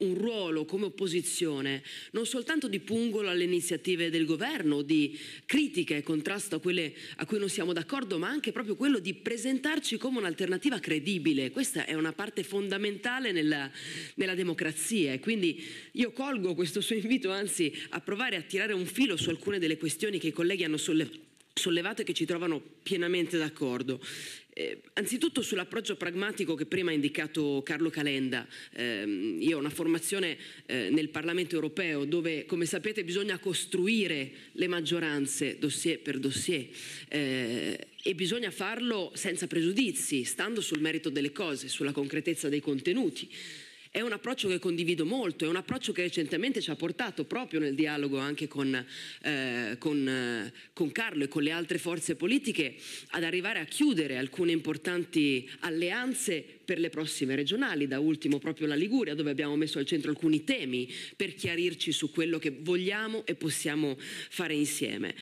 un ruolo come opposizione non soltanto di pungolo alle iniziative del governo, di critica e contrasto a quelle a cui non siamo d'accordo, ma anche proprio quello di presentarci come un'alternativa credibile. Questa è una parte fondamentale nella, nella democrazia e quindi io colgo questo suo invito anzi a provare a tirare un filo su alcune delle questioni che i colleghi hanno sollevato sollevato e che ci trovano pienamente d'accordo. Eh, anzitutto sull'approccio pragmatico che prima ha indicato Carlo Calenda. Eh, io ho una formazione eh, nel Parlamento europeo dove, come sapete, bisogna costruire le maggioranze dossier per dossier eh, e bisogna farlo senza pregiudizi, stando sul merito delle cose, sulla concretezza dei contenuti. È un approccio che condivido molto, è un approccio che recentemente ci ha portato proprio nel dialogo anche con, eh, con, eh, con Carlo e con le altre forze politiche ad arrivare a chiudere alcune importanti alleanze per le prossime regionali, da ultimo proprio la Liguria dove abbiamo messo al centro alcuni temi per chiarirci su quello che vogliamo e possiamo fare insieme.